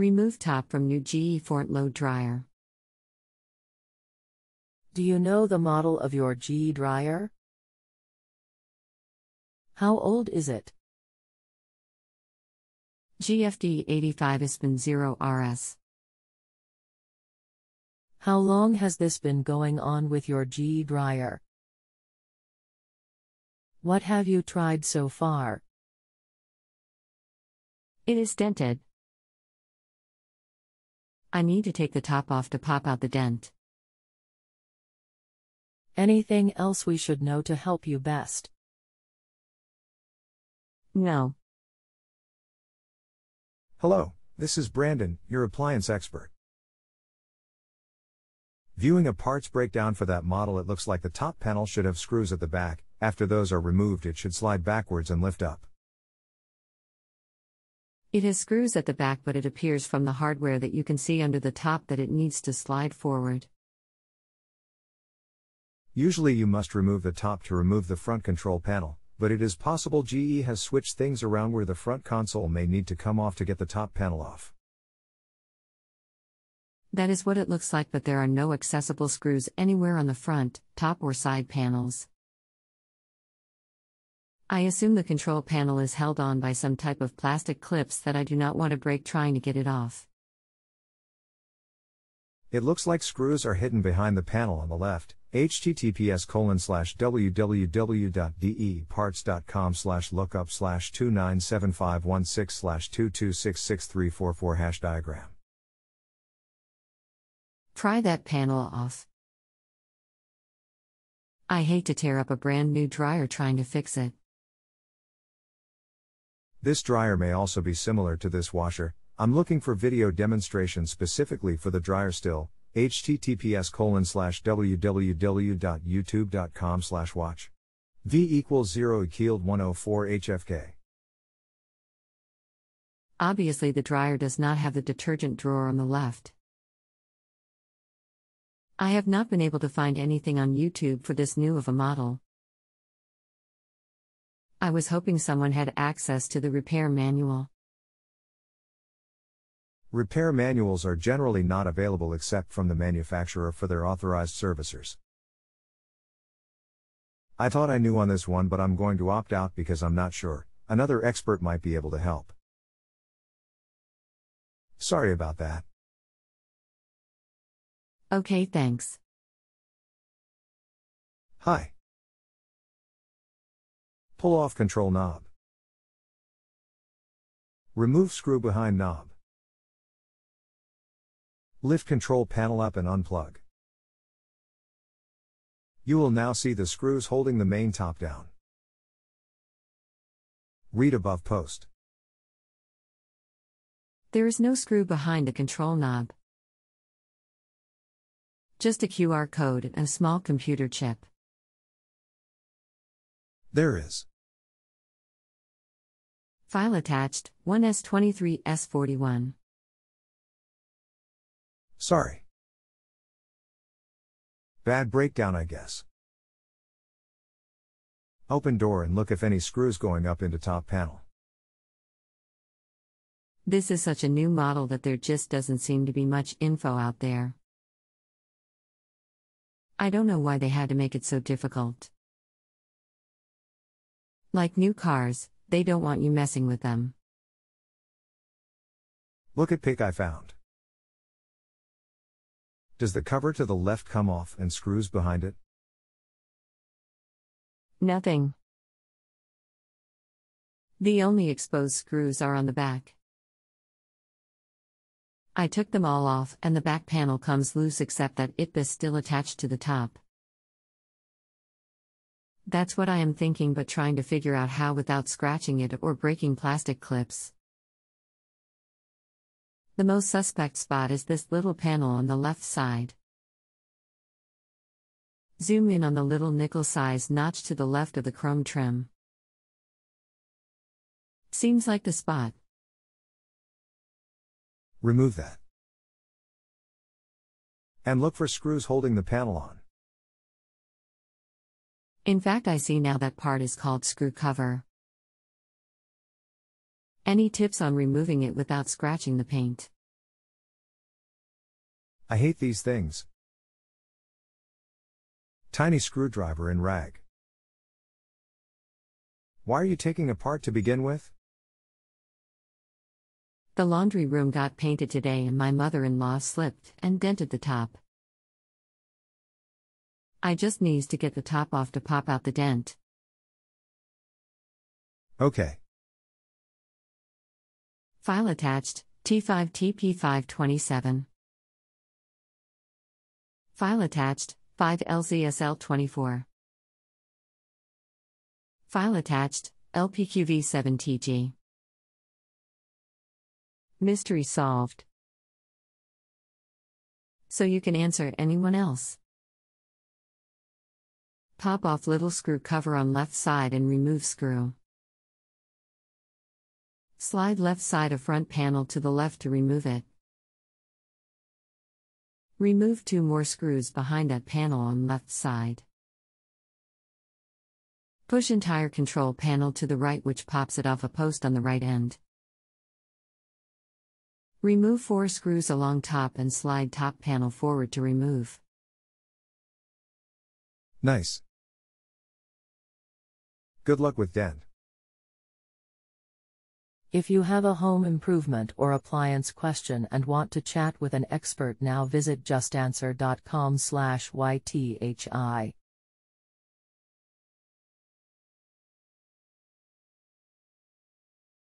Remove top from new GE Fort Load dryer. Do you know the model of your GE dryer? How old is it? GFD 85 ESPN 0 RS. How long has this been going on with your GE dryer? What have you tried so far? It is dented. I need to take the top off to pop out the dent. Anything else we should know to help you best? No. Hello, this is Brandon, your appliance expert. Viewing a parts breakdown for that model, it looks like the top panel should have screws at the back, after those are removed, it should slide backwards and lift up. It has screws at the back, but it appears from the hardware that you can see under the top that it needs to slide forward. Usually, you must remove the top to remove the front control panel, but it is possible GE has switched things around where the front console may need to come off to get the top panel off. That is what it looks like, but there are no accessible screws anywhere on the front, top, or side panels. I assume the control panel is held on by some type of plastic clips that I do not want to break trying to get it off. It looks like screws are hidden behind the panel on the left. https colon slash www.departs.com slash lookup slash 297516 slash 2266344 hash diagram. Pry that panel off. I hate to tear up a brand new dryer trying to fix it. This dryer may also be similar to this washer. I'm looking for video demonstration specifically for the dryer still. https colon slash www.youtube.com slash watch. V equals 0 equaled 104 HFK. Obviously, the dryer does not have the detergent drawer on the left. I have not been able to find anything on YouTube for this new of a model. I was hoping someone had access to the repair manual. Repair manuals are generally not available except from the manufacturer for their authorized servicers. I thought I knew on this one, but I'm going to opt out because I'm not sure. Another expert might be able to help. Sorry about that. Okay, thanks. Hi. Pull off control knob. Remove screw behind knob. Lift control panel up and unplug. You will now see the screws holding the main top down. Read above post. There is no screw behind the control knob. Just a QR code and a small computer chip. There is. File attached 1S23S41. Sorry. Bad breakdown, I guess. Open door and look if any screws going up into top panel. This is such a new model that there just doesn't seem to be much info out there. I don't know why they had to make it so difficult. Like new cars, they don't want you messing with them. Look at pic I found. Does the cover to the left come off and screws behind it? Nothing. The only exposed screws are on the back. I took them all off and the back panel comes loose except that it is still attached to the top. That's what I am thinking, but trying to figure out how without scratching it or breaking plastic clips. The most suspect spot is this little panel on the left side. Zoom in on the little nickel sized notch to the left of the chrome trim. Seems like the spot. Remove that. And look for screws holding the panel on. In fact, I see now that part is called screw cover. Any tips on removing it without scratching the paint? I hate these things. Tiny screwdriver in rag. Why are you taking apart to begin with? The laundry room got painted today and my mother in law slipped and dented the top. I just needs to get the top off to pop out the dent. Okay. File attached, T5TP527. File attached, 5LZSL24. File attached, LPQV7TG. Mystery solved. So you can answer anyone else. Pop off little screw cover on left side and remove screw. Slide left side of front panel to the left to remove it. Remove two more screws behind that panel on left side. Push entire control panel to the right which pops it off a post on the right end. Remove four screws along top and slide top panel forward to remove. Nice. Good luck with dent. If you have a home improvement or appliance question and want to chat with an expert now visit justanswer.com/ythi.